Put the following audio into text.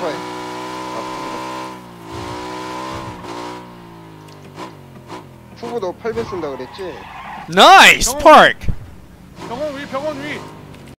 오토바이. 아, 푸브. 푸브 너 8배 쓴다 그랬지? 나이스 파크. 병원 위 병원 위